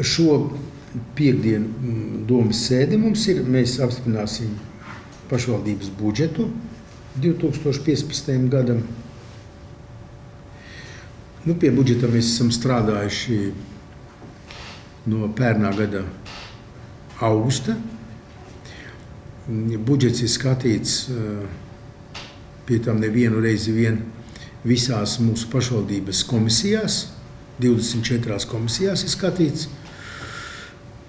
šo piekdienu mm, domas sēdi mums ir. Mēs apstiprināsim pašvaldības budžetu 2015. gadam. Nu, pie budžeta mēs esam strādājuši no pērnā gada augusta. Budžets ir skatīts pie tam nevienu reizi vien visās mūsu pašvaldības komisijās. 24 komisijās ir skatīts.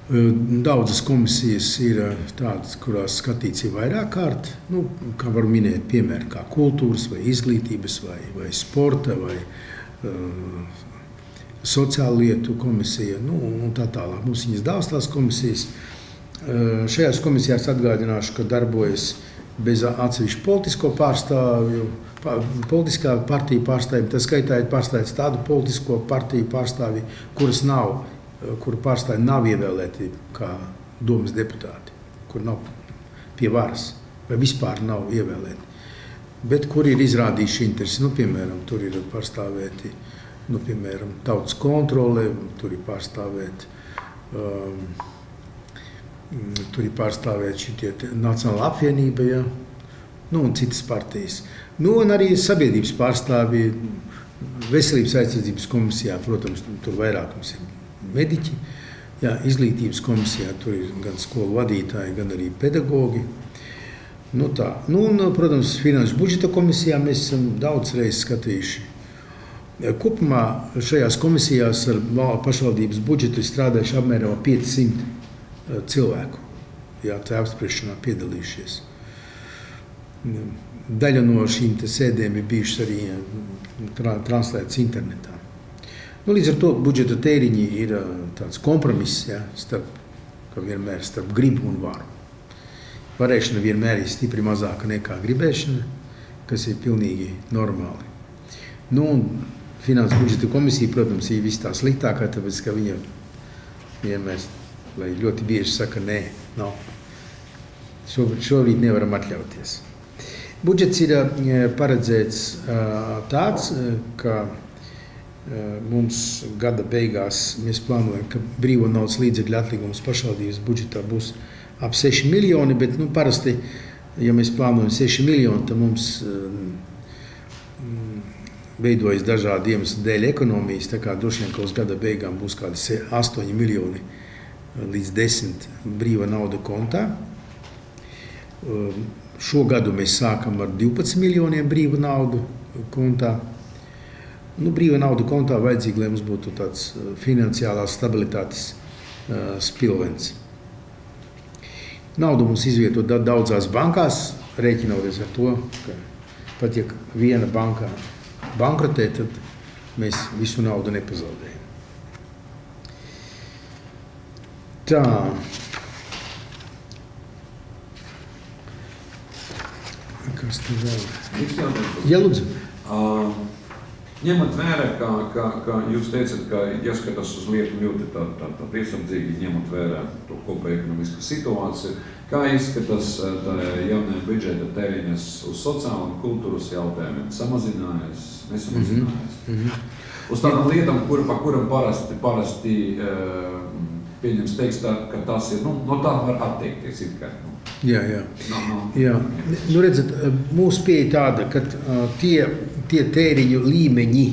Daudzas komisijas ir tādas, kurās skatīts ir vairāk kārt. Nu, kā var minēt, piemēram, kā kultūras, vai izglītības, vai, vai sporta, vai uh, sociālo lietu komisija nu, un tā tālāk. Mums viņas daudz tās komisijas. Uh, šajās komisijās atgādināšu, ka darbojas bez atsevišķu politisko pārstāvju, politiskā partija pārstāvja. Tas skaitā ir pārstāvjis tādu politisko partiju pārstāvju, kuras nav kuru pārstāvji nav ievēlēti kā domas deputāti, kur nav pie varas vai vispār nav ievēlēti. Bet kur ir izrādījuši interesi, nu, piemēram, tur ir pārstāvēti nu, piemēram, tautas kontrole, tur ir pārstāvēti. Um, tur ir pārstāvēta šī Nacionāla apvienība ja? nu, un citas partijas. Nu, un arī sabiedrības pārstāvji veselības aizsardzības komisijā, protams, tur vairāk mums ir mediķi. Jā, izglītības komisijā tur ir gan skolu vadītāji, gan arī pedagogi. Nu tā. nu, un, protams, finanšu budžeta komisijā mēs esam daudz reizes skatījuši. Kopumā šajās komisijās ar pašvaldības budžetu ir strādājuši apmēram 500 eh, cilvēku. Jā, tā apspriešanā piedalījušies. Daļa no šīm sēdēm ir bijušas arī eh, translētas internetā. Nu, līdz ar to budžeta tēriņi ir tāds kompromiss ja, starp, vienmēr, starp gribu un varu. Varēšana vienmēr ir stipri mazāka nekā gribēšana, kas ir pilnīgi normāli. Nu, Finanses budžeta komisija, protams, ir vis tā sliktākā, tāpēc, ka viņa vienmēr vai ļoti bieži saka, nē, nav. Šobrīd, šobrīd nevaram atļauties. Budžets ir paredzēts tāds, ka Eh, mums gada beigās mēs plānojam, ka brīvo naudas līdzekļu atlīgums pašvaldības budžetā būs ap 6 miljoni, bet nu, parasti, ja mēs plānojam 6 miljoni, tad mums mm, veidojas dažādi iemesli dēļ ekonomijas, tā kā droši vien, ka uz gada beigām būs kādi 8 miljoni eh, līdz 10 brīva nauda kontā. Šo gadu mēs sākam ar 12 miljoniem brīvu naudu kontā. Nu, brīva nauda kontā vajadzīga, lai mums būtu tāds uh, finansiālās stabilitātes uh, spilvens. Naudu mums izvieto daudzās bankās, rēķinoties ar to, ka pat ja viena bankā bankrotē, tad mēs visu naudu nepazaudējam. Tā. Kas tur vēl? Jā, lūdzu. Uh, Ņemot vērā, ka, ka, ka jūs teicat, ka jāskatās uz lietu ļoti tā, tā, tā piesardzīgi, ņemot vērā to kopēju ekonomisku situāciju, kā izskatās jaunajā budžeta tēriņas uz sociālām kultūras jautājumiem? Samazinājas, nesamazinājās? Mm -hmm. Uz tādām lietām, kur, pa kuram parasti, parasti uh, pieņems teiks, tā, ka tas ir, nu, no tā var atteikties it kā. Nu. Jā, jā. No, no. jā. Nu, redzat, mūsu pieeja tāda, ka tie tie tēriņu līmeņi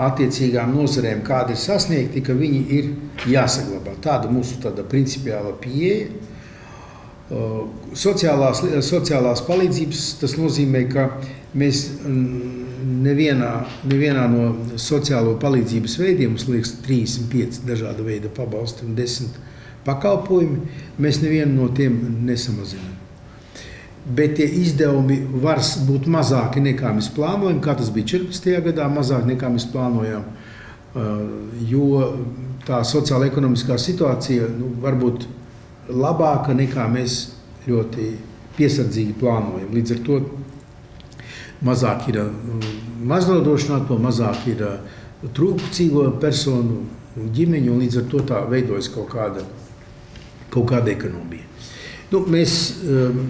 attiecīgām nozarēm, kādi ir sasniegti, ka viņi ir jāsaglabā. Tāda mūsu tāda principiāla pieeja. Uh, sociālās, sociālās palīdzības tas nozīmē, ka mēs nevienā, nevienā no sociālo palīdzības veidiem, mums liekas, 35 dažāda veida pabalsti un 10 pakalpojumi, mēs nevienu no tiem nesamazinām bet tie izdevumi var būt mazāki nekā mēs plānojam. Kā tas bija 14. gadā, mazāk nekā mēs plānojām. Uh, jo tā sociāla ekonomiskā situācija nu, var būt labāka nekā mēs ļoti piesardzīgi plānojam. Līdz ar to mazāk ir uh, maznodrošināto, mazāk ir uh, trūcīgo personu ģimeņu, un līdz ar to tā veidojas kaut kāda, kaut kāda ekonomija. Nu, mēs, um,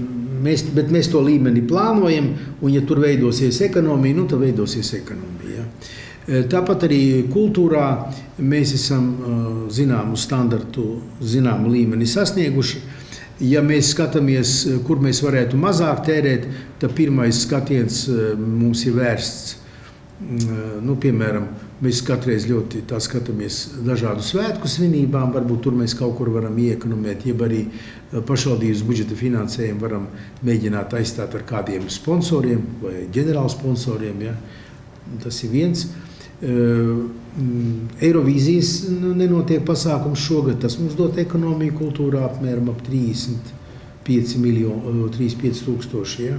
mēs, mēs to līmeni plānojam, un ja tur veidosies ekonomija, nu, tad veidosies ekonomija. Ja. Tāpat arī kultūrā mēs esam zināmu standartu, zināmu līmeni sasnieguši. Ja mēs skatāmies, kur mēs varētu mazāk tērēt, tad pirmais skatiens mums ir vērsts. Nu, piemēram, mēs katreiz ļoti skatāmies dažādu svētku svinībām. Varbūt tur mēs kaut kur varam iekonomēt, jeb arī pašvaldības budžeta finansējumu varam mēģināt aizstāt ar kādiem sponsoriem vai ģenerāla sponsoriem. Ja? Tas ir viens. Eirovīzijas nu, nenotiek pasākums šogad. Tas mums dod ekonomiju kultūrā apmēram ap 35 miljonu, 35 tūkstoši. Ja?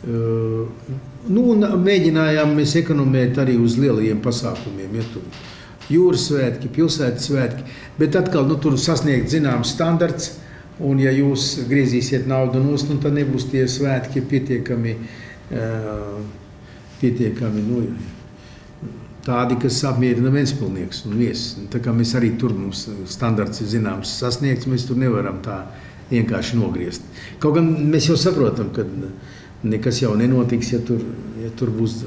Nu, mēģinājām mēs ekonomēt arī uz lielajiem pasākumiem. Ja, tur jūras svētki, pilsētas svētki, bet atkal nu, tur sasniegt zināms standarts. Un, ja jūs griezīsiet naudu nost, nu, tad nebūs tie svētki pietiekami, uh, pietiekami nu, tādi, kas apmierina Vēnspilnieks un viesis. Tā kā mēs arī tur mums standarts ir zināms sasniegts, mēs tur nevaram tā vienkārši nogriezt. Kaut gan mēs jau saprotam, ka nekas jau nenotiks, ja tur, ja tur būs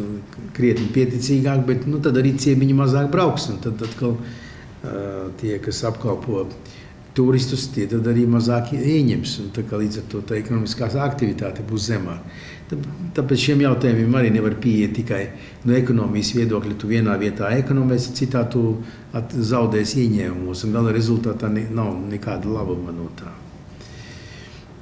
krietni pieticīgāk, bet nu, tad arī ciemiņi mazāk brauks. Un tad atkal uh, tie, kas apkalpo turistus, tie tad arī mazāk ieņems. Un, tā līdz ar to tā ekonomiskā aktivitāte būs zemāka. Tāpēc šiem jautājumiem arī nevar pieiet tikai no ekonomijas viedokļa. Tu vienā vietā ekonomēsi, citā tu zaudēsi ieņēmumus. Gala rezultātā ne, nav nekāda labuma no tā.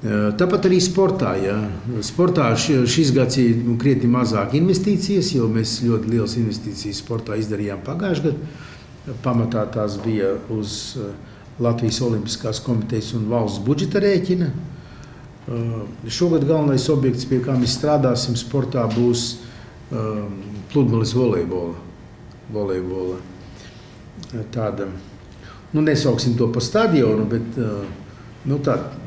Tāpat arī sportā. Ja. Sportā šis gads ir krietni mazāk investīcijas, jo mēs ļoti lielas investīcijas sportā izdarījām pagājušajā gadā. Pamatā tās bija uz Latvijas Olimpiskās komitejas un valsts budžeta rēķina. Šogad galvenais objekts, pie kā mēs strādāsim sportā, būs pludmales volejbola. volejbola. Tāda, nu, nesauksim to par stadionu, bet nu, tāda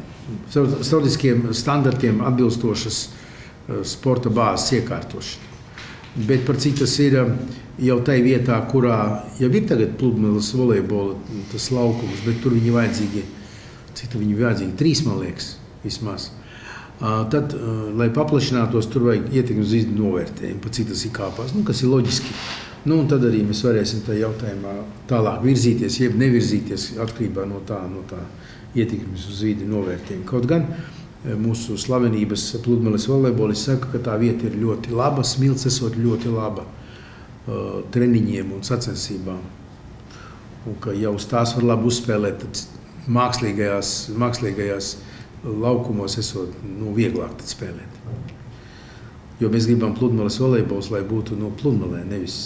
starptautiskiem standartiem atbilstošas uh, sporta bāzes iekārtošana. Bet par cik tas ir jau tajā vietā, kurā jau ir tagad pludmales volejbola tas laukums, bet tur viņi vajadzīgi, cik tur viņi vajadzīgi, trīs, man liekas, vismaz. Tad, lai paplašinātos, tur vajag ietekmi uz izdevumu novērtējumu, pa cik tas ir kāpās, nu, kas ir loģiski. Nu, tad arī mēs varēsim tajā jautājumā tālāk virzīties, jeb nevirzīties atkarībā no tā, no tā ietekmes uz vidi novērtējumu. Kaut gan mūsu slavenības pludmales volejbolis saka, ka tā vieta ir ļoti laba, smilts esot ļoti laba uh, treniņiem un sacensībām. Un ka jau uz tās var labi uzspēlēt, mākslīgajās, mākslīgajās laukumos esot nu, vieglāk spēlēt. Jo mēs gribam pludmales volejbols, lai būtu no pludmalē, nevis,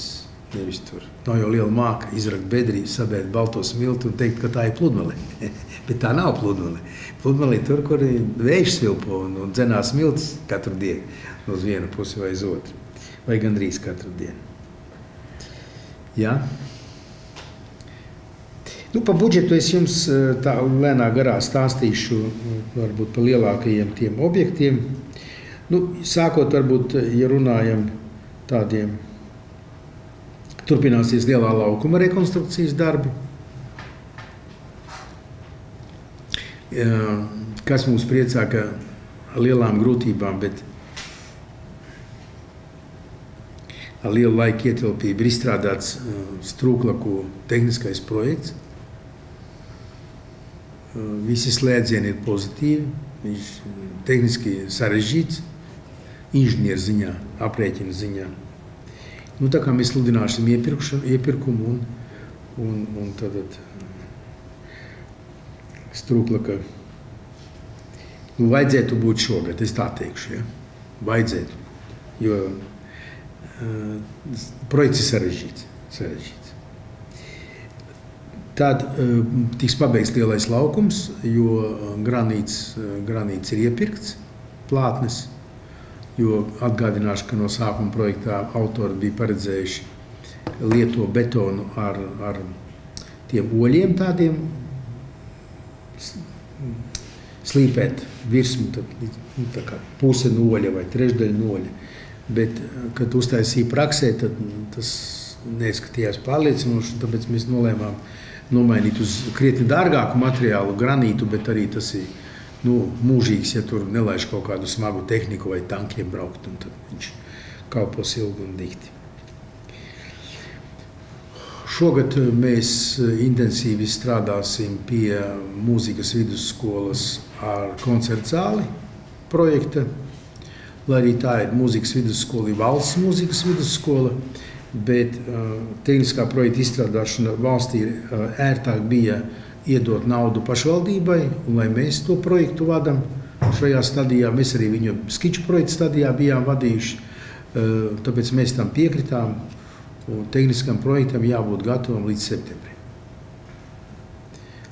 nevis tur. Nav jau liela māka izrakt bedrī, sabēt balto smiltu un teikt, ka tā ir pludmale. Bet tā nav pludmale. Pludmalī tur, kur ir vējš svilpo un, un dzenās milts katru dienu uz vienu pusi vai uz otru. Vai gandrīz katru dienu. Jā. Nu, par budžetu es jums eh, tā lēnā garā stāstīšu varbūt par lielākajiem tiem objektiem. Nu, sākot varbūt, ja runājam tādiem, turpināsies lielā laukuma rekonstrukcijas darbi. Kas mūs priecā, ka ar lielām grūtībām, bet ar lielu laiku ietilpību ir izstrādāts strūklaku tehniskais projekts. Visi slēdzieni ir pozitīvi, viņš tehniski sarežģīts, inženieru ziņā, aprēķinu ziņā. Nu, tā kā mēs sludināsim iepirkumu un, un, un tad, tad Strūklaka. Nu, vajadzētu būt šogad, es tā teikšu. Ja? Vajadzētu. Jo uh, projekts ir sarežģīts. sarežģīts. Tad uh, tiks pabeigts lielais laukums, jo granīts, uh, granīts ir iepirkts, plātnes. Jo atgādināšu, ka no sākuma projektā autori bija paredzējuši lieto betonu ar, ar tiem oļiem tādiem slīpēt virsmu, tad, nu, puse noļa vai trešdaļa noļa. Bet, kad uztaisīja praksē, tad tas neizskatījās pārliecinoši, tāpēc mēs nolēmām nomainīt uz krietni dārgāku materiālu, granītu, bet arī tas ir nu, mūžīgs, ja tur nelaiž kaut kādu smagu tehniku vai tankiem braukt, un tad viņš kalpos ilgi un dikti. Šogad mēs intensīvi strādāsim pie mūzikas vidusskolas ar koncertu zāli projekta. Lai arī tā ir mūzikas vidusskola, valsts mūzikas vidusskola, bet uh, tehniskā projekta izstrādāšana valstī uh, ērtāk bija iedot naudu pašvaldībai, un lai mēs to projektu vadām šajā stadijā. Mēs arī viņu skiču projektu stadijā bijām vadījuši, uh, tāpēc mēs tam piekritām un tehniskam projektam jābūt gatavam līdz septembrim.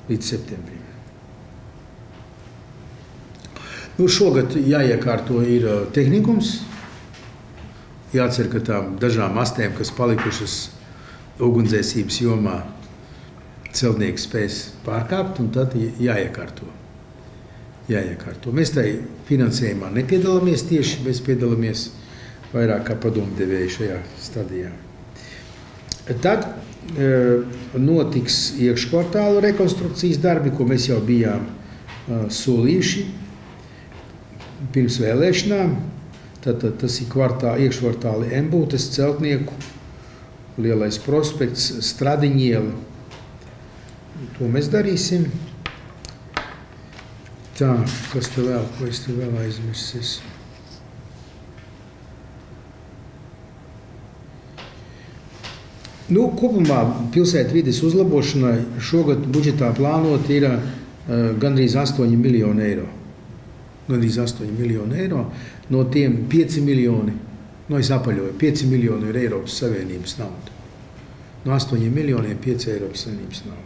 Līdz septembrim. Nu, šogad jāiekārto ir uh, tehnikums. Jācer, ka tām dažām astēm, kas palikušas ugunsdzēsības jomā, celtnieki spēs pārkāpt, un tad jāiekārto. jāiekārto. Mēs tai finansējumā nepiedalāmies tieši, mēs piedalāmies vairāk kā padomdevēji šajā stadijā. Tad e, notiks iekškvartāla rekonstrukcijas darbi, ko mēs jau bijām e, solījuši pirms vēlēšanām. Tad, tad tas ir kvartāli, iekškvartāli Embūtes celtnieku, lielais prospekts, Stradiņiela. To mēs darīsim. Tā, kas te vēl, ko es te vēl aizmirsis? Nu, kopumā pilsētas vidas uzlabošanai šogad budžetā plānot ir uh, gandrīz 8 miljoni eiro. Gandrīz 8 miljoni eiro. No tiem 5 miljoni, no es apaļoju, 5 miljoni ir Eiropas Savienības nauda. No 8 miljoniem 5 Eiropas Savienības nauda.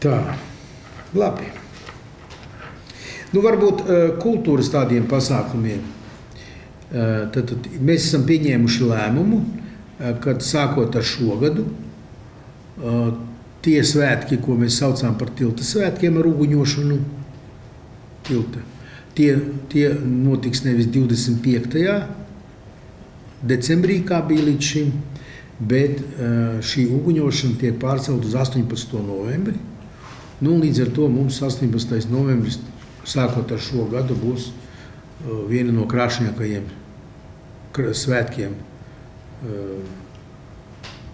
Tā, labi. Nu, varbūt uh, kultūras tādiem pasākumiem Tad, tad mēs esam pieņēmuši lēmumu, ka sākot ar šo gadu, tie svētki, ko mēs saucam par tilta svētkiem ar uguņošanu, tilta, tie, tie notiks nevis 25. decembrī, kā bija līdz šim, bet šī uguņošana tiek pārcelt uz 18. novembri. Nu, līdz ar to mums 18. novembris, sākot ar šo gadu, būs viena no krāšņākajiem svētkiem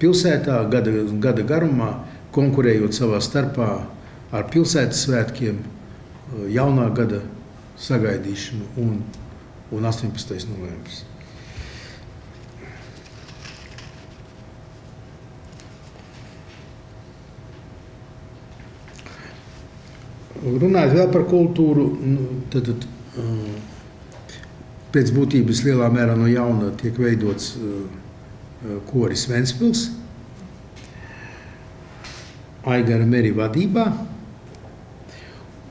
pilsētā gada, gada garumā, konkurējot savā starpā ar pilsētas svētkiem, jaunā gada sagaidīšanu un, un 18. novembris. Runājot vēl par kultūru, nu, tad, tad pēc būtības lielā mērā no jauna tiek veidots uh, uh, koris Ventspils, Aigara Meri vadībā.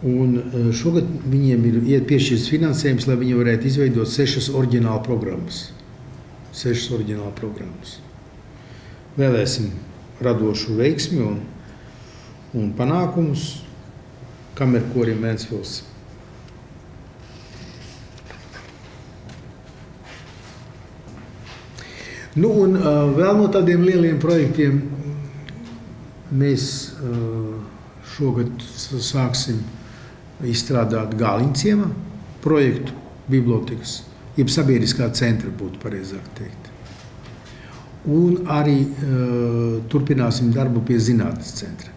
Un uh, šogad viņiem ir piešķirts finansējums, lai viņi varētu izveidot sešas oriģināla programmas. Sešas oriģināla programmas. Vēlēsim radošu veiksmi un, un panākumus kamerkorim Ventspils. Nu, un uh, vēl no tādiem lieliem projektiem mēs uh, šogad sāksim izstrādāt Gāliņciema projektu bibliotekas, jeb sabiedriskā centra būtu pareizāk teikt. Un arī uh, turpināsim darbu pie zinātnes centra.